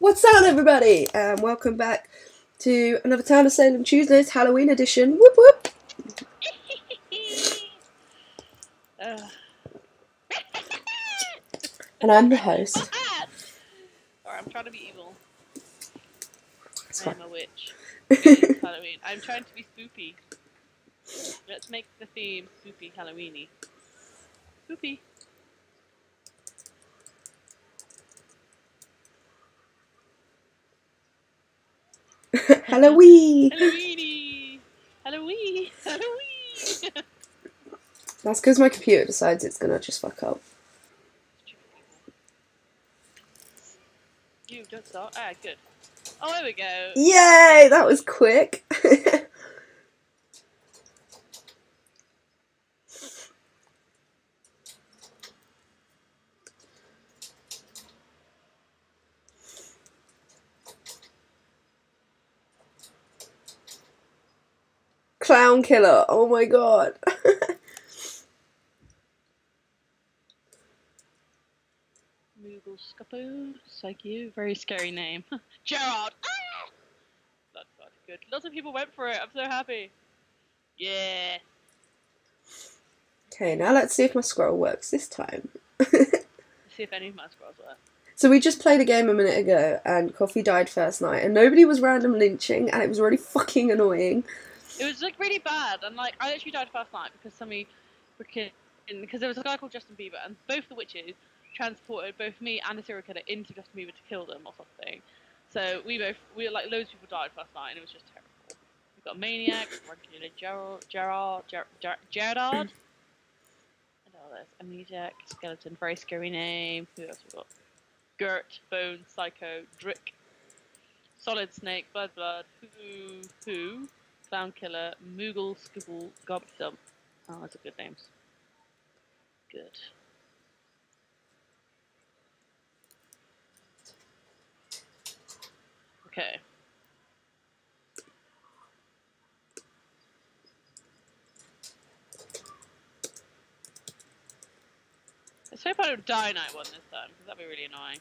What's up, everybody? And welcome back to another Town of Salem Tuesdays Halloween edition. Whoop whoop. And I'm the host. Alright, I'm trying to be evil. It's I fine. am a witch. It's Halloween. I'm trying to be spoopy. Let's make the theme spoopy Halloweeny. Spoopy. Halloween. Halloweeny! Halloween! Halloween! That's because my computer decides it's gonna just fuck up. you don't start. Ah, good. Oh, there we go. Yay! That was quick. Clown killer. Oh my god. Moogle Scapo. Like you. Very scary name. Gerard! Ah! Blood God. Good. Lots of people went for it. I'm so happy. Yeah. okay, now let's see if my scroll works this time. Let's see if any of my scrolls work. So we just played a game a minute ago, and Coffee died first night, and nobody was random lynching, and it was really fucking annoying. It was like really bad, and like I actually died first night because somebody because there was a guy called Justin Bieber, and both the witches transported both me and the serial killer into Justin Bieber to kill them or something. So we both we were like loads of people died first night, and it was just terrible. We've got a maniac, regular Gerard, Gerard, Ger- Ger- and all this amnesiac, skeleton, very scary name. Who else we got? Gert, Bone, Psycho, Drick, Solid Snake, Blood Blood, Who Who, Clown Killer, Moogle, Skibble, Gob Dump. Oh, those are good names. Good. Okay. Let's hope I don't die night one this time, because that'd be really annoying.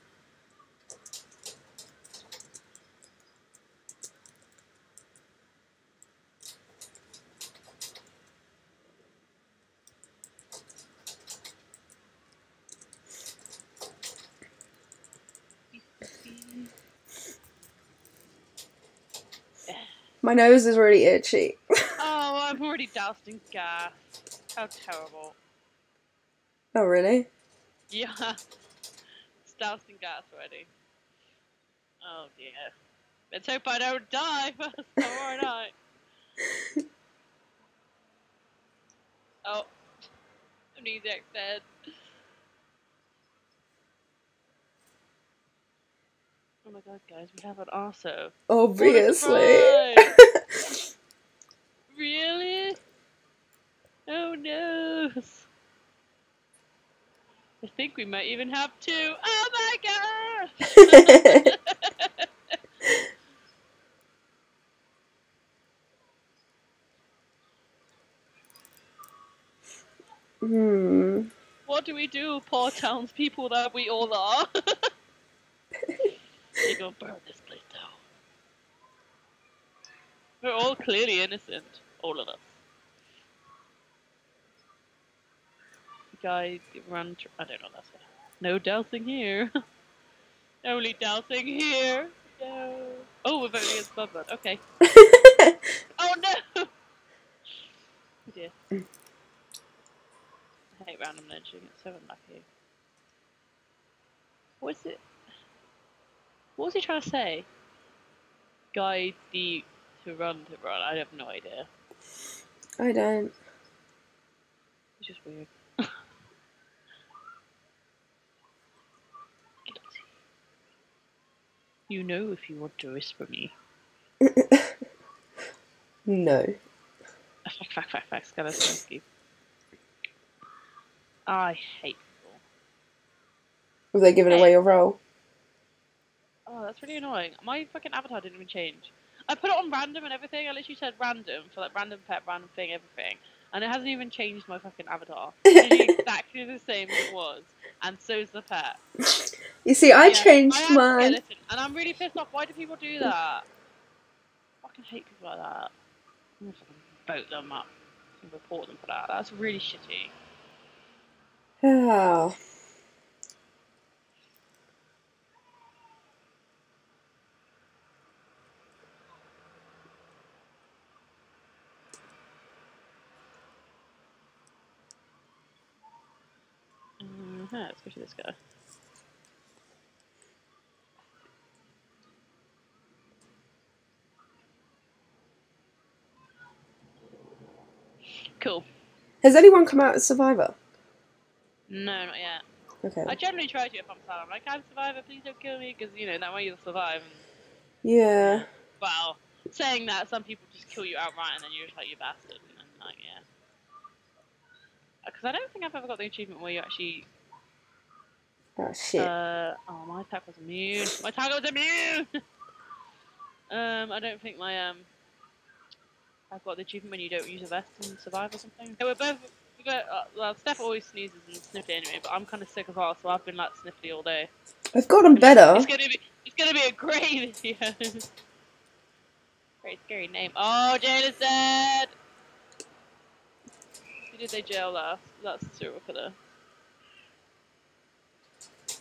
My nose is really itchy. Oh, I'm already doused in gas. How terrible. oh, really? Yeah. It's doused in gas already. Oh dear. Let's hope I don't die first tomorrow night. Oh. Amnesiac dead. Oh my god, guys, we have an Arso. Obviously. Really? Oh no! I think we might even have two. Oh my god! hmm. what do we do, poor townspeople that we all are? They gonna burn this place down. We're all clearly innocent, all of us. The Guy run. Tr- I don't know. That's it. No dousing here. Only dousing here. No. Oh, we're voting against Blood Blood. Okay. Oh no! Oh dear. I hate random lynching, it's so unlucky. What is it? What was he trying to say? Guide the to run to run. I have no idea. I don't. It's just weird. you know if you want to whisper me. No. Fuck, fuck, fuck, fuck, Skeleton. I hate people. Was they giving away your role? Oh, that's really annoying. My fucking avatar didn't even change. I put it on random and everything. I literally said random for like random pet, random thing, everything. And it hasn't even changed my fucking avatar. It's exactly the same as it was. and so is the pet. You see, I Yeah, changed I mine. skeleton, and I'm really pissed off. Why do people do that? I fucking hate people like that. I'm gonna fucking vote them up and report them for that. That's really shitty. Oh. Uh, let's go to this guy. Cool. Has anyone come out as Survivor? No, not yet. Okay. I generally try to if I'm sad. I'm like, I'm survivor, please don't kill me, because, you know, that way you'll survive. And, Yeah. well, saying that, some people just kill you outright and then you're just like, you bastard. And like, yeah. Because I don't think I've ever got the achievement where you actually. Oh shit. Uh, oh, my attack was immune. My attack was immune! um, I don't think my, um. I've got the achievement when you don't use a vest and survive or something. Yeah, we're both. We got, uh, well, Steph always sneezes and sniffly anyway, but I'm kind of sick as well, so I've been like sniffly all day. I've got gotten better. It's gonna be it's gonna be a great video. Very scary name. Oh, Jane is dead. Who did they jail last? That's the serial killer.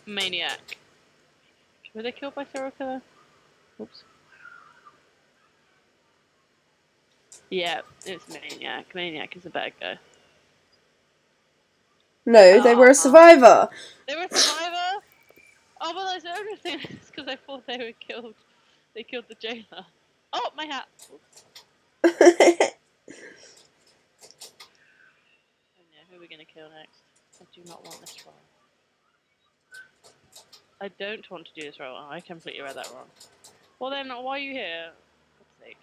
Maniac. Were they killed by serial killer? Oops. Yeah, it's Maniac. Maniac is a bad guy. No, they were a ah. survivor. They were a survivor? Oh, well, that's the only thing. It's because I thought they were killed. They killed the jailer. Oh, my hat. Oh, no, who are we going to kill next? I do not want this role. I don't want to do this role. Oh, I completely read that wrong. Well, then, why are you here? For God's sake.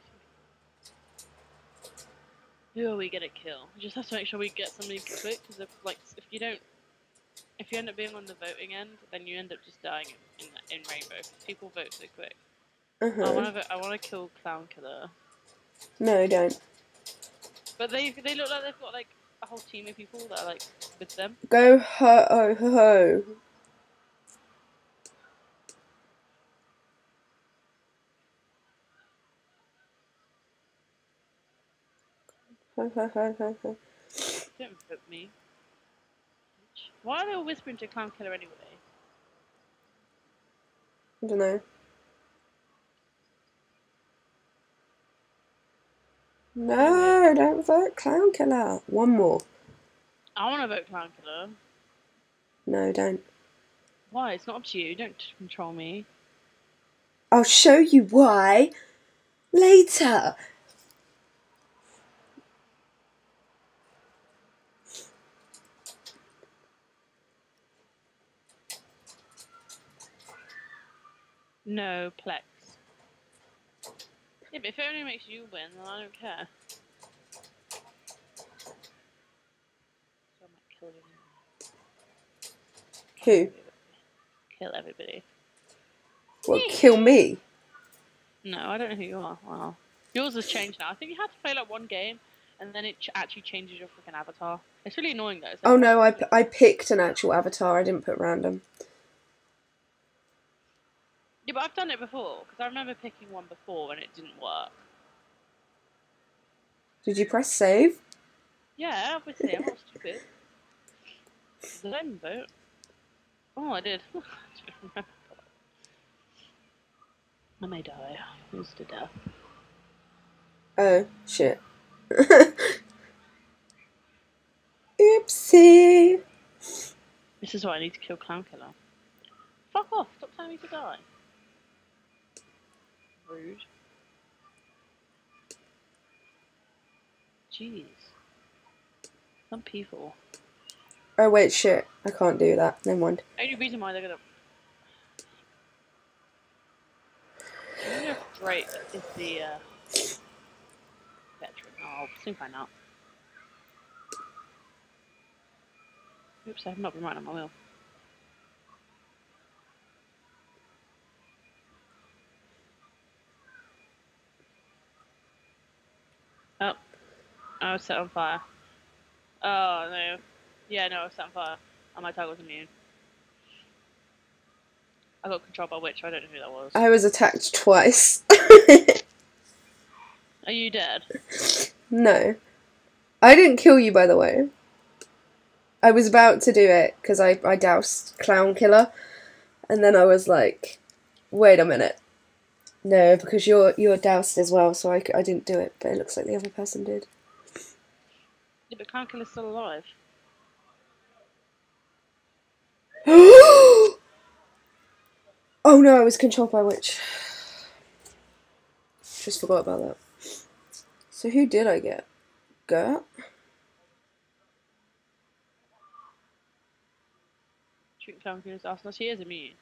Who are we going to kill? We just have to make sure we get somebody quick, because if, like, if you don't if you end up being on the voting end, then you end up just dying in in, in Rainbow. People vote so quick. I uh-huh. want to I want to kill Clown Killer, No, don't. but they they look like they've got like a whole team of people that are like with them. Go Ho ho ho ho ho. Don't vote me. Why are they all whispering to Clown Killer anyway? I don't know. No, don't vote Clown Killer. One more. I want to vote Clown Killer. No, don't. Why? It's not up to you. Don't control me. I'll show you why later. No, Plex. Yeah, but if it only makes you win, then I don't care. So I might kill you. Who? Kill everybody. What, kill me? No, I don't know who you are. Wow. Yours has changed now. I think you had to play like one game, and then it ch- actually changes your freaking avatar. It's really annoying though. It's like- Oh no, I, p- I picked an actual avatar. I didn't put random. Yeah, but I've done it before because I remember picking one before and it didn't work. Did you press save? Yeah, obviously I'm not stupid. Did I even vote? Oh, I did. I may die. Who's to death? Oh, shit. Oopsie. This is why I need to kill Clown Killer. Fuck off! Stop telling me to die. Rude. Jeez. Some people. Oh wait, shit. I can't do that. Never mind. Only reason why they're gonna. I Drake is the uh, veteran. Oh, I'll soon find out. Oops, I've not been right on my wheel. Oh, I was set on fire. Oh no. Yeah, no, I was set on fire. And my tag was immune. I got controlled by a witch. I don't know who that was. I was attacked twice. Are you dead? no. I didn't kill you, by the way. I was about to do it because I, I doused Clown Killer, and then I was like, wait a minute. No, because you're you're doused as well, so I, I didn't do it, but it looks like the other person did. Yeah, but Clown is still alive. oh no, I was controlled by a witch. Just forgot about that. So who did I get? Gert? Do you think Clown Killer's asking us? He is immune.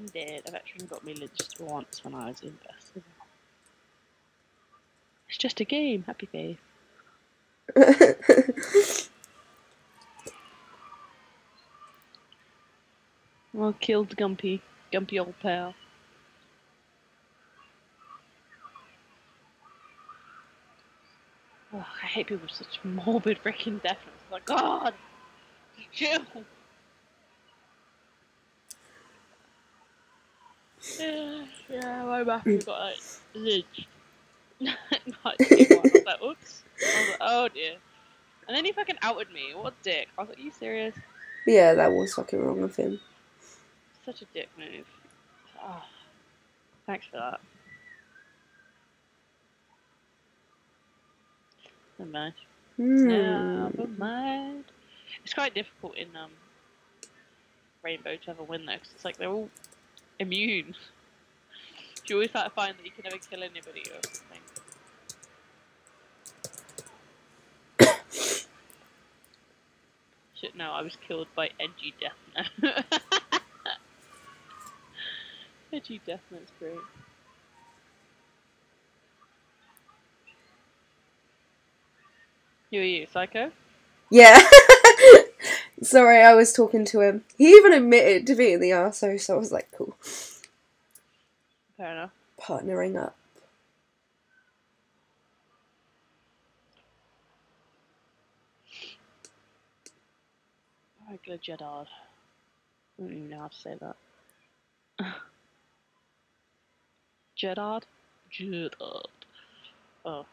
I'm dead. A veteran got me lynched once when I was in festival. It's just a game. Happy face. Well, killed Gumpy. Gumpy old pal. Oh, I hate people with such morbid freaking deafness. Like, God! Chill! Yeah, yeah, my bathroom mm. got like big one. I was like, oops. I was like, oh dear. And then he fucking outed me. What a dick. I was like, are you serious? yeah, that was fucking wrong of him. Such a dick move. Oh, thanks for that. Never mind. Hmm. Never mind. It's quite difficult in um Rainbow to ever win though, because it's like they're all immune. You always like find that you can never kill anybody or something. Shit, no, I was killed by Edgy Death Note. Edgy Death Note's great. Who are you, Psycho? Yeah. Sorry, I was talking to him. He even admitted to being the arsehole, so I was like, cool. Fair enough. Partnering up. Regular Jedard. I don't even know how to say that. Jedard? Jedard. Oh.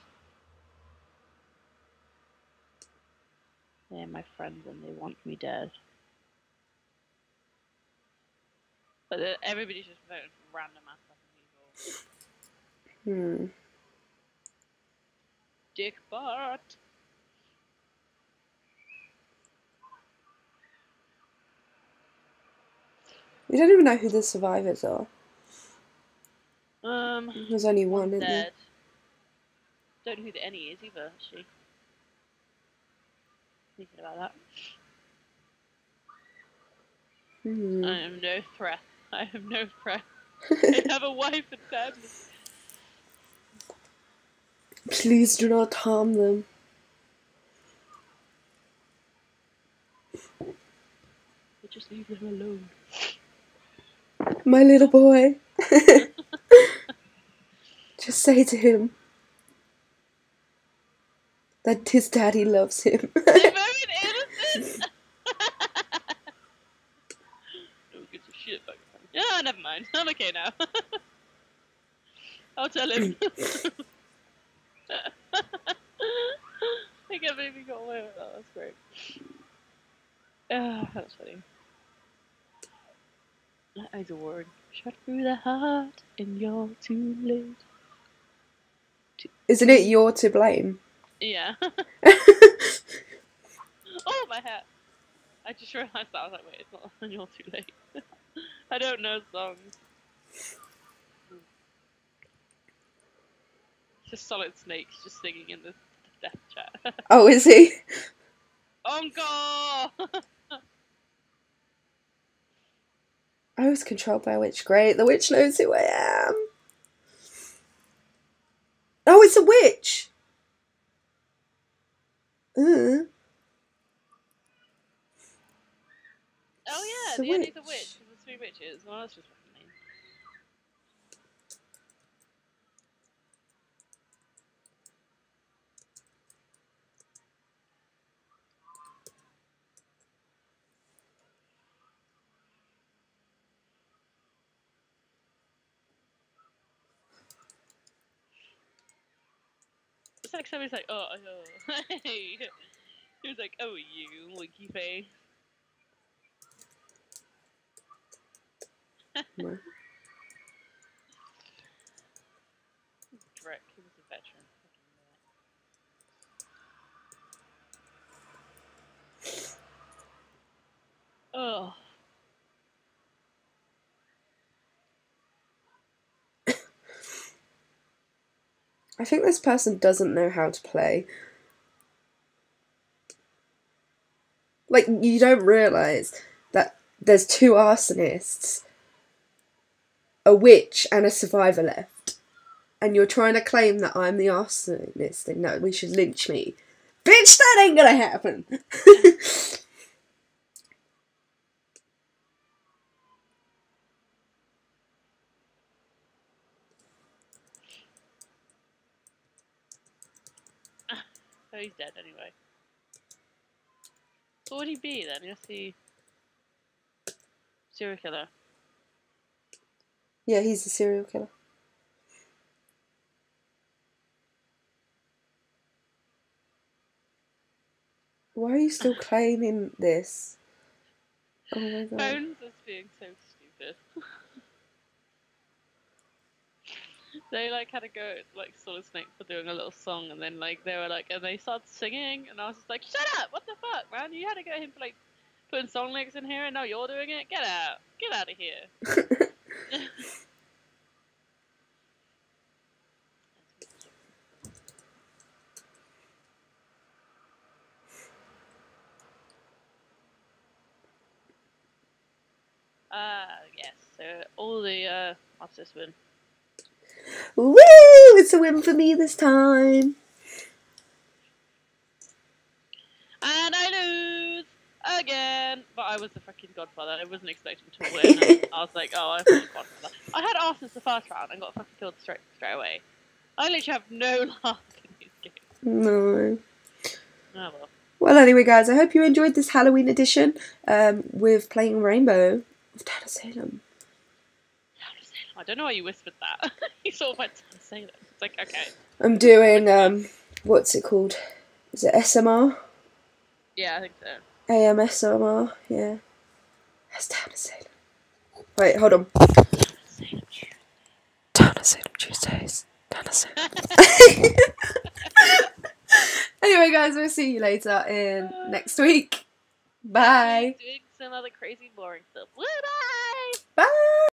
They're my friends and they want me dead. But uh, everybody's just voting for random ass fucking people. Hmm. Dick Bart. We don't even know who the survivors are. Um, There's only one, one's isn't there? dead. Don't know who the any is either, actually. Thinking about that. Hmm. I am no threat. I am no threat. I have a wife and family. Please do not harm them. But just leave them alone. My little boy. Just say to him that his daddy loves him. They're very innocent. no gives a shit about your family. Mind. I'm okay now. I'll tell him. I can't believe he got away with that. That's great. Ah, that's funny. Eyes a word. Shot through the heart, and you're too late. Isn't it you're to blame? Yeah. oh, my hat. I just realised that. I was like, wait, it's not and you're too late. I don't know songs. It's just Solid Snakes just singing in the death chat. oh, is he? Encore! I was controlled by a witch. Great, the witch knows who I am. Oh, it's a witch. Uh, oh yeah, the witch. witch three witches. Well, that's just fucking. It's like somebody's like, oh, oh. he was like, oh, you, winky face. Drek, he was a veteran. Oh. I think this person doesn't know how to play. Like, you don't realise that there's two arsonists, a witch, and a survivor left. And you're trying to claim that I'm the arsonist and no, we should lynch me. Bitch, that ain't gonna happen! Oh, he's dead anyway. What would he be then? He's the serial killer. Yeah, he's a serial killer. Why are you still claiming this? Oh my god. Bones is being so stupid. they like had a go at like Solid Snake for doing a little song, and then like they were like, and they started singing, and I was just like, shut up! What the fuck, man? You had to go at him for like putting song lyrics in here, and now you're doing it. Get out! Get out of here! Ah, yes. So all the uh, artists win. Woo! It's a win for me this time. And I lose again. But I was the fucking godfather. I wasn't expecting to win. I was like, oh, I'm the godfather. I had Arsenal the first round and got fucking killed straight straight away. I literally have no luck in these games. No. Oh well. Well, anyway, guys, I hope you enjoyed this Halloween edition um, with playing Rainbow of Town of Salem. I don't know why you whispered that. you sort of went to say that. It's like, okay. I'm doing, um, what's it called? Is it SMR? Yeah, I think so. AMSMR? Yeah. That's Town of Salem. Wait, hold on. Town of Salem Tuesdays. Town of Salem. anyway, guys, we'll see you later in next week. Bye. Doing some other crazy boring stuff. Bye! Bye.